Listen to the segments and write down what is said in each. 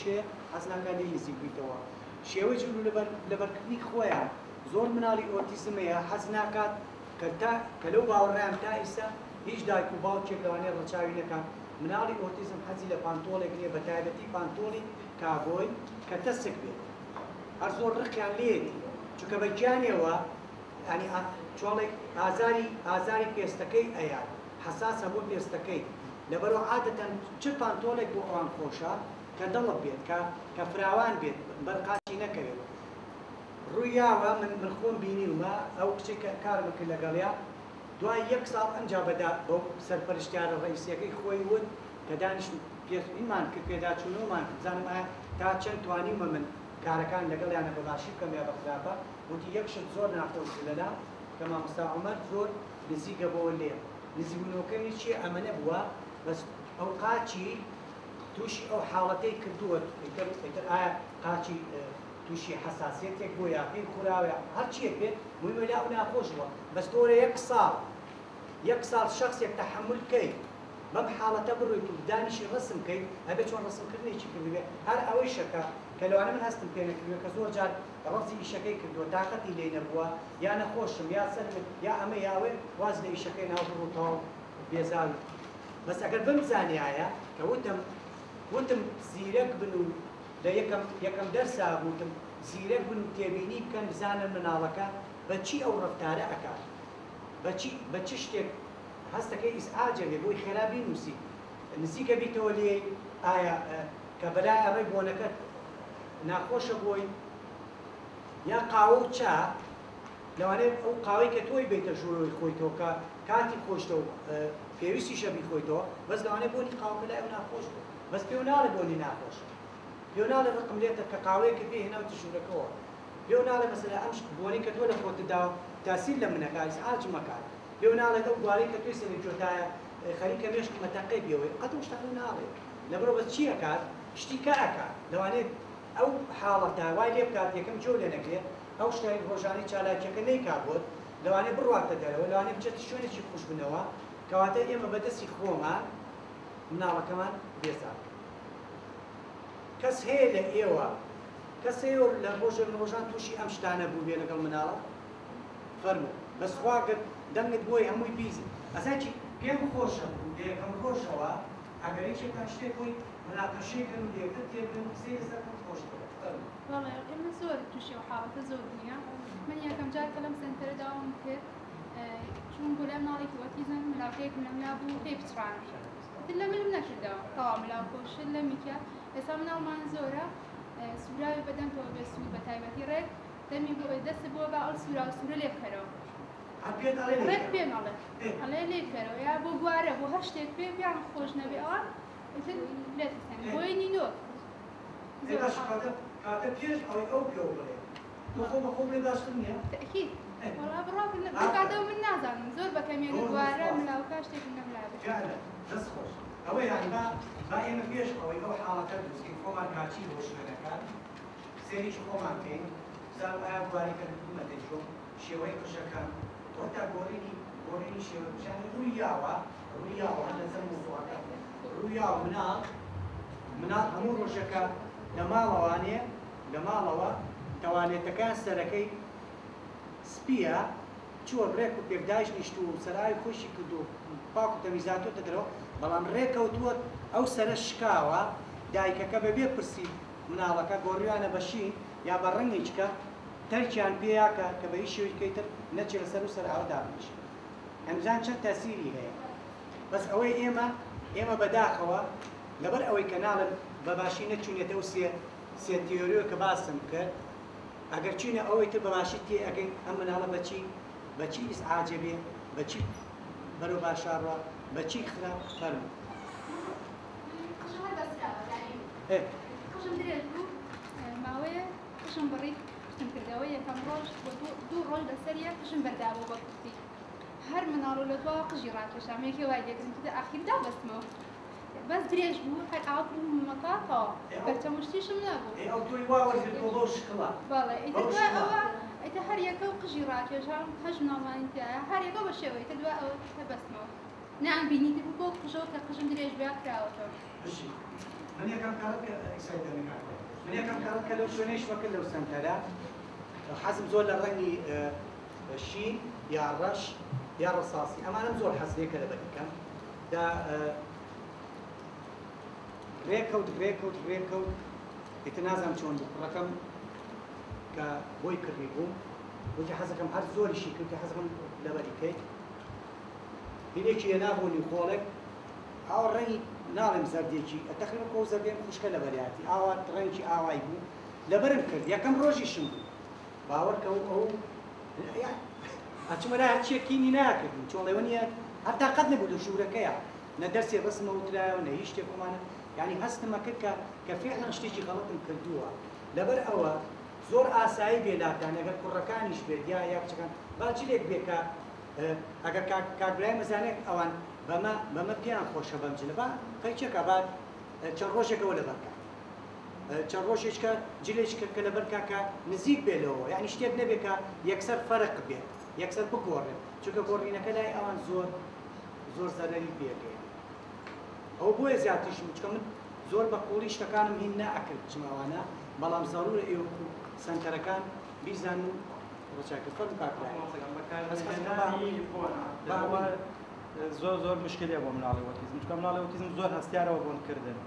شێ حەزناکە لێلیسی بیتەوە شێوەی لەبەرکردنی خۆیان زۆر مناڵی ئۆتیزمەیە حەز ناکات کەتا کە لەو باوەڕیان تا ئێستا هیچ دایک و باوکێک لەوانێ ڕەچاوی نەکەن مناڵی ئۆتیزم حەزی لە پانتۆڵێک نیە بە تایبەتی پانتۆڵی کابۆی کە تەسک بێت هەر زۆر ڕقیان لێتی چونکە بە گیانەوە ینی چۆڵێک ئازاری ئازاری پێستەکەی ئەیان حساس هەبوو پێستەکەی لەبەرەوە عادەتەن چ پانتۆلێک بۆ ئەوان خۆشە کە دڵت بێت کە کە فراوان بێت بەرقاچی نەکەوێت ڕوویاوە من من خۆم بینیومە ئەو کچێک کارم کرد لەگەڵیا دوای یەک ساڵ ئەنجا بەدا بۆ سەرپەرشتیارە ڕئیسیەکەی خۆی ون کە دانیش پێمان کرد پێدا چوونەوەمان بزانم ئایا تا چەند توانیمە من کارەکان لەگەڵ یانە بەباشی بکەم یا بەخراپە وتی یەکشت زۆر ناختەوت لەدا کە مامۆستا عومەر زۆر نزیکە بۆ لێ نزیبوونەوەکەی چی ئەمەنە بووە بەس ئەو قاچی تووشی ئەو حاڵەتەی کردووە پێتر ئایا قاچی تووشی حساسێتێک بۆ یاقین خوراوە هەرچیەک بێت مویمەلا و ناخۆشەوە بەس تۆرە یەک ساڵ یەک ساڵ شخصێک تەحمل کەیت بەم حاڵەتە بڕوویت و دانیشی ڕسم کەیت ئەبێت چۆن ڕسمکردنێکی کردوێت هەر ئەوەی شەکە کە لەوانە من هەستم پێنەکردوێ کە زۆر جار ڕەزی ئیشەکەی کردووە تااقەتی لێ نەبووە یا نەخۆشم یا سەر یا ئەمە یاوێ واز لە ئیشەکەی ناوڕوو تاو بێزاوی بەس ئەگەر بم زانیایە کە وتم وتم زیرەک بن و لە یەکەم دەرسا بوتم زیرەک بن و تێبینی بکەن بزانن مناڵەکە بەچی ئەو ڕفتارە ئەکات بەچی بە چ شتێک هەستەکەی ئیسعاجەبێ بۆی خێرابی نووسی نزیکە بیتەوە لێ ئایا کە بەلای ئەڕێ بۆنەکەت ناخۆشە بۆی یا قاوە و چا لەوانێت ئەو قاوەی کە تۆی بێتە ژوورۆی خۆیتەوە کە کاتی خۆشتەوە پێویستی شەبی خۆیتەوە بەس لەوانێت بۆنی قاوە بەلای ئەو ناخۆش بوو بەس پێ ناڵێ بۆنی ناخۆش پێ ناڵێ ڕقم لێتە کە قاوەیەکە پێ هێنا تشورەکەەوە پێ ناڵێ مەسەر ئەم بۆنی کە تۆ لە خۆتدا تاسییر لە منەکەس ئاچ مەکات پێ ناڵێت ئەو گوارەی کە توی سێنی جۆتایە خەریکە مێشک مەتەقی بێەوەی قەت شتان ناڵێت لەبرۆ بە چی ئەکات شتی کە ئەکات لەوانێت ئەو حاڵەت داوای لێ بکات یەکەم جۆ لێ نەکرێت ئەو شتای ڕۆژانی چالاکیەکە نیکبوت لەوانێ بڕواتە دەرەوە لەوانێ بچێت شوێنێکی خوشببوونەوە کەواتە ئێمە بەدەستی خۆمان مناڵەکەمان بێزار کەس هەیە لە ئێوە کەس ئێوە لە ڕۆژە ڕۆژان تووشی ئەم شتانە بوو بێ لەگەڵ مناڵە فەرمو بەسخواگرت دەنگت بۆی هەمووی بیزی ئەزاکی پێم خۆشە لێەکەم خۆشەوە ئەگەرێکێکان شتێک بووی مناقەشێکن لێکرد تێکن قسەی لەسەر خۆشەوە بەڵێ ئێمە زۆر تووشی و حاڵەتە زۆر بووینە من یەکەم جار کە لەم سنتەرە داوام کرد چون بۆ لەم ناڵێکی وەتیزم ملاکەیەک لەم نابوو پێ پچران کرد تلا من نکرده کاملا کوشش لمیکه حساب ناو منظوره سوره بدن تو به سود به تایبتی رک دمی بو دست بو و آل سوره سوره لیف کرو رک بیم آله آله لیف کرو یا بو گواره بو هشت تک بیم یا خوش نبی آن اتن لیت سن بوی نینو ایداش کاته کاته پیش آی او پیو بله تو خوب خوب لیداشتن یا تأکید والله براك بقعدوا من نازل زور بكم يعني من لو كاشتك من ملابس دەست خۆش ئەوەی ڕانیبا با ئێمە پێش ئەوەی ئەو حاڵەکە دروستکەین خۆمان ماچی بۆ شوێنەکان سێریش خۆمان بکەین زان ئایا بواریکە حکوومەتی چۆ شێوەی قشەکان تۆتا گۆڕینی گۆڕینی شێوەشان ڕووی یاوە ڕووی یاوە هەندە زەم وزوعەکە ڕووی یاو مناڵ مناڵ هەموو ڕۆژەکە لە ماڵەوانێ لە ماڵەوە تەوانێتەکان سەرەکەی سپیە چوە ڕێک و پێداش نیشت و سەرای خۆشی کرد و پاک و تەویزاتۆتە دەرەوە بەڵام ڕێکەوتووە ئەو سرە شکاوە دایکەکە بەبێ پرسی مناڵەکە گۆڕیانە بەشی یا بە ڕنگیچکە تەرچیان پێیاکە کە بە هیچ شوێکەی تر نەچێ لەسەر و سەرعاودا بش ئەمجان چەند تاسیری هەیە بەس ئەوەی ئێمە ئێمە بەداخەوە لەبەر ئەوەی کەناڵم بەباشی نەچونێتە و سێ سێ تیۆریۆ کە باسم کرد ئەگەر چینە ئەوەی تر بەباشی تێ ئەگەین ئەم مناڵە بەچی بە چی ئیسعاجبێ بە چی بەرە باشڕە بە چی خراپ فەرم ماوەیە قشم بڕی قشم کردەوە یەکەم ڕۆژ دوو ڕۆژ بەسەریە قشم بەرداوە بە کورتی هەر مناڵۆ لە دوا قژی ڕاکێشام یەکێ وای دەگرمدا ئاخیردا بەستمەوە بەس درێژ بوو هەر ئاڵمەتاتەوە بەرچە مشتیشم نەبوو ئەو دوی واوە بەڵێ ئەوە ئەتە هەر یەکە و قژی ڕاکێژان قەژ ناڵمانتە هەر یەکە بە شێوەی تە دوای ئەوە تە بەسمەوە نام بینی تر بۆ قژەوە کە قژم درێژ بیا کراوەتەوە من یەکەم کارەت من یەکەم کارەت کە لەو شوێنەی شوەکرد لەو سەنتەرە حەزم زۆر لە ڕەنگی شین یا ڕەش یا ڕساسی ئەمانم زۆر حەزیەکە لە بەدەکەم دا ڕێکەوت ڕێکەوت ڕێکەوت ئیتە نازانم چۆن بڕەکەم کە بۆی کردی بووم وتی حەزەکەم هەر زۆریشی کردی حەزەکەم لەبەری پێی هینێکی ێنابوونی خۆڵێک ئاوە ڕەنی ناڵێم زەردێکی ئەتەخن کۆ زەردێن خوشکە لە بەریاتی ئاوا ڕەنکی ئاوای بوو لەبرم کرد یەکەم ڕۆژیشم بوو باوەڕکە ئەو ئەچمەرا هەرچیەکینی ناکردم چۆڵێوە نیە هەتا قەت نەبوو لە ژوورەکەیە نە دەستێ بەسمە وترایەوە نە هیچ شتێکمانە یعنی هەستمەکرد کە کە فێحنا شتێکی غەڵەتم کردووە لەبەر ئەوە زۆر ئاسایی بێداکان ئەگەر کوڕەکانیش بێت یا یا بچەکان باچی لێک بێکە ئەگەر کاگرای مەزانێت ئەوان بەمە بەمە پێیان خۆشە بەم جلبا قەیچێکە بعد چەند ڕۆژێکەوە لە بەرکە چەند ڕۆژێککە جلێشکە کە لە بەرکاکە نزیک بێتەوە یعنی شتێک نەبێکە یەکسەر فەرق بێت یەکسەر بگۆڕێت چونکە گۆڕینەکە لای ئەوان زۆر زۆر زەرەری پێگەی ئەو بۆیە زیاتریش چکە من زۆر بە قوڵی شتەکانم هین نەئەکرد چماوانە بەڵام ساڕورە ئێوە سنتەرەکان بیزان و ڕچاکە فەر زۆر زۆر مشکلێ بۆ مناڵەوەتیزم چکە مناڵەوەتیزم زۆر هەستیارەوە بۆن کردن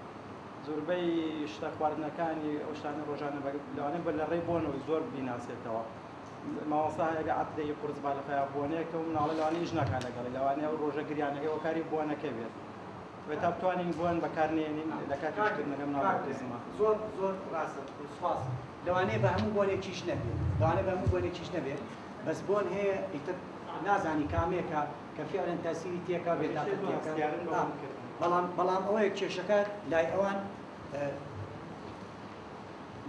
زۆربەی شتە خواردنەکانی ئەوشتانە ڕۆژانە لەوانێ بە لە ڕێ بۆنەوە زۆر بیناسێتەوە ماوەساهەیە عاتدەی قرسبا لە خەیابوونەیەکە و مناڵە لەوانەی ژناکان لەگەڵی لەوانێ ڕۆژە گریانەکەی وەکاری بوونەکە بێت تا بتوانین بۆن بەکارنێنین لە کاتێکتر نەگەم ناوەزما زۆر زۆر ڕاستە سپاس لەوانەیە بە هەموو بۆنێکیش نەبێت لەوانەیە بە هەموو بۆنێکیش نەبێت بەس بۆن هەیە ئیتر نازانی کامێکە کە فعلەن تاسیری بلام بێت بەڵام بەڵام ئەوەیە کێشەکە لای ئەوان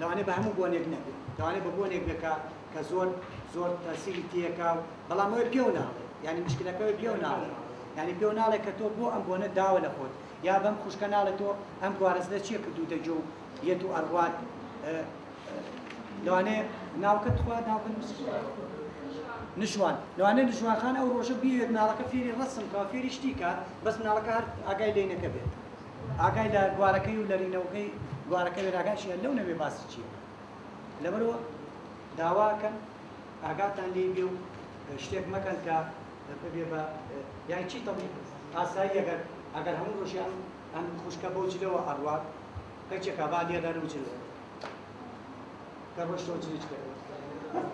لەوانەیە بە هەموو بۆنێک نەبێت لەوانەیە بە بۆنێک بێکە کە زۆر زۆر تاسیری تێکا بەڵام ئەوەی پێو ناڵێت یعنی مشکلەکەی پێو ناڵێت ینی پێو ناڵێک کە تۆ بۆ ئەم بۆنە داوە لە خۆت یا بەم خوشکە ناڵێ تۆ ئەم گوارەزدە چیە کە دوو دەجۆ یەت و ئەڕوات لەوانێ ناوکەت خوا ناوکەن نشوان لەوانە نشوانخان ئەو ڕۆژە بیوێت ناڵەکە فێری ڕسم کا فێری شتیکە بەس ناڵەکە هەر ئاگای لێنەکە بێت ئاگای لە گوارەکەی و لەرینەوەکەی گوارەکە وێراگاشیە لەو نەبێ باسی چییە لەبەرەوە داواکەن ئاگاتان لێ بێ و شتێک مەکەن کە یعنی چی طبیب ئاسایی ئەگەر ئەگەر هەموو ڕۆژیان ئەم خوشکە بۆ جلەوە ئەڕوات کەچێک ئەبا لێدان و جلەوە کە ڕۆژ تۆ جلیج کردەوە بم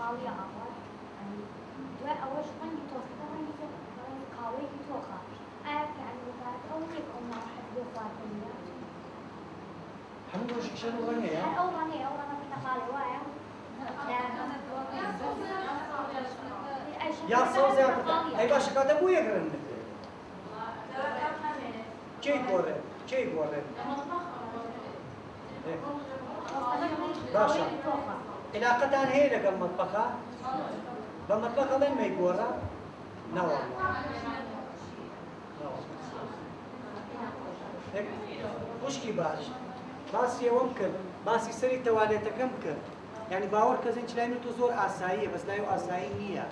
قاوية أول أول شو عندي توخة عندي قاوية توخة Hangi şişen olan ya? Olan ya, olan bir takale var ya. Ya sağ ziyafet. Hey başı kadar bu ya göründü. Çey bore, çey bore. Başa. İlaqatan heyle gel matbaka. Ben matbaka ben mi gora? Nava. خوشکی باش باسی ئەوەم کرد باسی سەری تەوالێتەکەم کرد یعنی باوەڕ کەزین چلای تۆ زۆر ئاساییە بەس لای ئاسایی نییە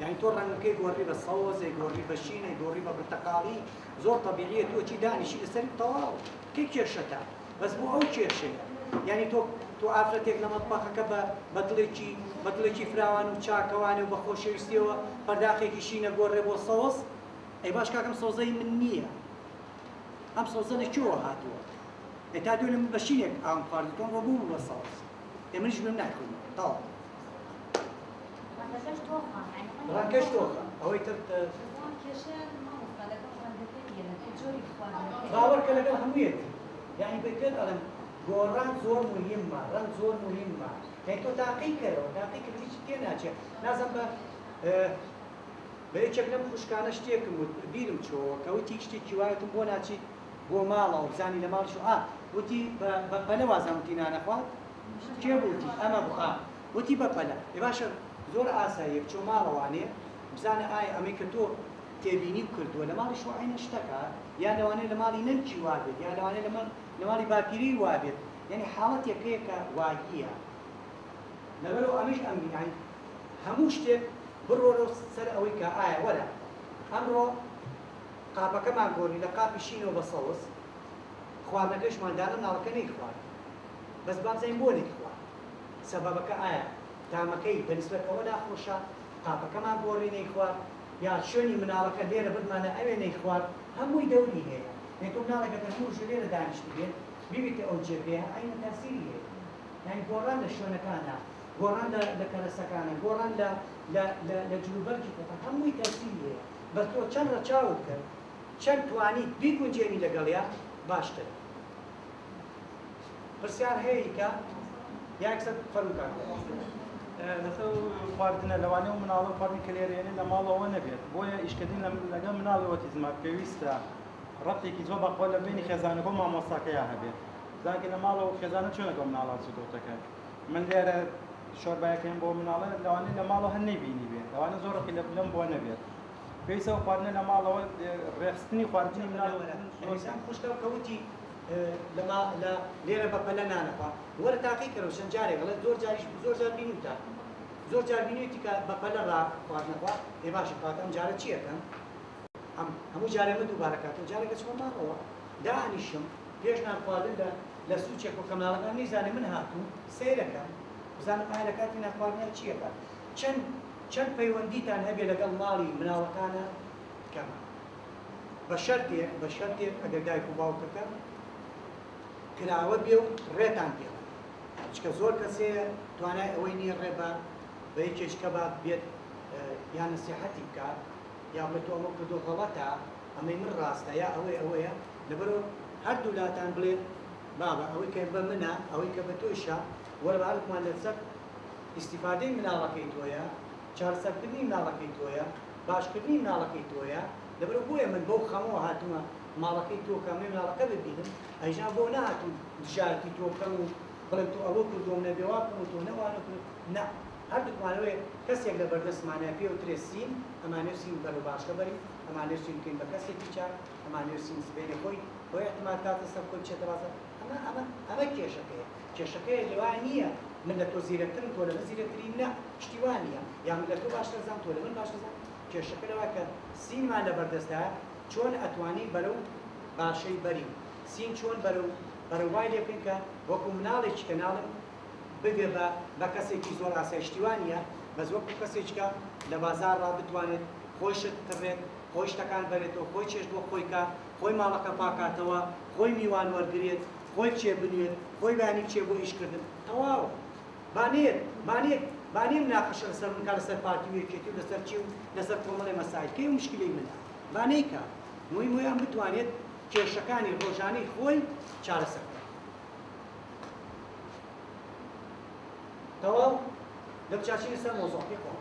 یعنی تۆ ڕەنگەکەی گۆڕی بە سەوزێ گۆڕی بە شینە گۆڕی بە برتەقاڵی زۆر تەبیعیە تۆ چی دانیشی لەسەر تەواو کەی کێشەتە بەس بۆ ئەو کێشەیە یعنی تۆ تۆ ئافرەتێک لە مەتباخەکە بە بەدڵێکی بەدڵێکی فراوان و چاکەوانێ و بە خۆشەویستیەوە پەرداخێکی شینە گۆڕێ بۆ سەوز ئەی باش کاکەم سەوزەی من نییە ئەم سەوزەنە کێوە هاتووە ئێتا دوو لە من بەشینێک ئام خواردتۆم بۆ بوو بە ساوز ئێمەش بم ناکردن تاڵ ڕانکەش تۆخە ئەوەی تر باوەڕکە لەگەڵ هەموویێت یعنی بێت ئەڵم گۆڕان زۆر مهمە ڕەنگ زۆر مهمە هەی تۆ تاقی کەرەوە تاقی کرد هیچ تێ ناچێت نازم بە بە یەکێک لەم خوشکانە شتێکم و بیرم چۆوە کەوتی شتێکی وایەتم بۆ ناچیت بۆ ماڵەوە بزانی لە ماڵش ئا وتی بەپەلە وازان وتی نانەخوات کێ بوتی ئەمە بخوا وتی بەپەلە ێ باشە زۆر ئاساییە بچۆ ماڵەوانێ بزانە ئایا ئەمەی کە تۆ تێبینی کردووە لە ماڵی شوعینە شتەکە یا لەوانێت لە ماڵی نەرکی وا بێت یا لەوانێت لە ماڵی باپیری وا بێت یعنی حاڵەت یەکەیەکە واگیە لەبەرەوە ئەمیش ئەمینانی هەموو شتێک بڕۆ سەر ئەوەی کە ئایا وەرە ئەمڕۆ قاپەکەمان گۆنی لە قاپی شینەوە بە سەڵس خواردنەکەشماندانە ناڵەکە نەی خوارد بەس بابزین بۆ نەی خوارد سەبەبەکە ئایا تامەکەی بەنسبەت ئەوەدا خۆشە قاپەکەمان گۆڕی نەی خوارد یا شوێنی مناڵەکە لێرە بمانە ئەوێ نەی خوارد هەمووی دەوری هەیە نێتۆ مناڵەکە دەموش لێرە دانیشت بێت بیبیتە ئەو جێبێ ئاینە تاسیری هەیە یعنی گۆڕان لە شوێنەکانە گۆڕان لە کەرەسەکانە گۆڕان لە جلوبەرکی خۆتە هەمووی تاسیری هەیە بەس تۆ چەند ڕەچاوت کرد چەند توانیت بیگونجێنی لەگەڵیا باشتر پرسیار هەیەیکە یاکسە فەرمکار لەسە خواردنە لەوانێ و مناڵە فەرمی کلێرێنێ لە ماڵەوە نەبێت بۆیە ئیشکردین لەگەڵ مناڵەوە تیزما پێویستە ڕەتێکی زۆر بەخۆ لە بینی خێزانەکە مامۆساکەیان هەبێت زانکە لە ماڵەوە خێزانە چۆن لەگەڵ مناڵات سودۆتەکە من لێرە شۆربایەکەم بۆ مناڵێت لەوانێ لە ماڵە هەن نەیبینی بێت لەوانە زۆر ڕقی لە بلم بۆ نەبێت پێویستە خواردنە لە ماڵەوە ڕێستنی خواردنی مناڵەکان خوشکە کەوتی لەما لە لێرە بەپەلە نانەخوا وەرە تاقی کەەوە شەنجارێک لە زۆر جاریش زۆر جار بین وتا زۆر جار بینیتی کە بەپەلە ڕ خواردنەخوا ێ باشە پاتم جارە چیەکەم ئەم هەموو جارێمە دووبارەکاتەوە جارێکە چۆن ماڵەوە دانیشم پێش نانخواردن لە لە سوچێک و کەمناڵەکان نیزانێ من هاتوو سیرەکەم بزانم ئاەکاتی ناخواردنە چیەکە چەند چەند پەیوەندیتان هەبێ لەگەڵ ماڵی مناڵەکانە کەمە بە شەرتێک بە شەرتێک ئەگەر دایک و باوکەکە کراوە بێ و ڕێتان پێ چکە زۆر کەسێ توانای ئەوەی نیە ڕێبە بە یەکێشکە بە بێت یان نسیحەتی بکات یا بڵێت تۆ ئەمە کردو غەڵەتە ئەمەی من ڕاستە یا ئەوەی ئەوەیە لەبەرو هەردوو لاتان بڵێت بابە ئەوەی کە بە منە ئەوەی کە بە تۆشە وەرە بەڵکمان لەسەر ئیسیفادەی مناڵەکەی تۆیە چارسەرکردنی ناڵەکەی تۆیە باشکردنی ناڵەکەی تۆیە لەبەر بۆیە من بەو خەمەوە هاتووە ماڵەکەی تۆ کەمێ ناڵەکە ببینم ئەیژا بۆ نهاتوو دژارتی تۆکەم و بڵێن تۆ ئەوە کردۆم نەبێوا و تۆ نەوانە نه هەردووکمانەوەی کەسێک لە بەردەستمانە پێ و ترێسین ئەمانێ سین بەر و باشە بەری ئەمانێ سین بکەین بە کەسێکی چار ئەمانێ سین سبێنێ خۆی بۆی احتمال کاتە سەر خۆی چێتەوازە ئەمە ئەمە ئەمە کێشەکەیە کێشەکەی لێوان نییە من لە تۆ زیرەترم تۆ لە من زیرەتری نە پشتیوان نیە یان لە تۆ باش دەزان تۆ لە من باش دەزان کێشەکەەوە کە سینمان لە بەردەستدا چۆن ئەتوانی بەرەو باشەی بەری سین چۆن بەرەو بەرەوای لێکن کە وەکو مناڵێکی کەناڵم بگە بە بە کەسێکی زۆر ئاسایشتیوانە بە زۆکو کەسێککە لە بازار ڕا بتوانێت خۆشت کڕێت خۆشتەکان بەرێتەوە خۆی چێش بۆ خۆیکە خۆی ماڵەکە پاکاتەوە خۆی میوان وەرگێت خۆی چێ بنوێت خۆی بانی چێ بۆ ئیشکردن تەواوە بانێت بانێت بانیم ناقەشە لەسەر من کار لەسەر پارتی وێکێتی و لەسەر چی و لەسەر کۆمەڵی مەسایلکەی و مشکلی منە بانەیکە موی مویان بتوانێت کێشەکانی ڕۆژانەی خۆی چارەسەر تەواو لەم چاچی لەسەر مۆزۆقی خۆم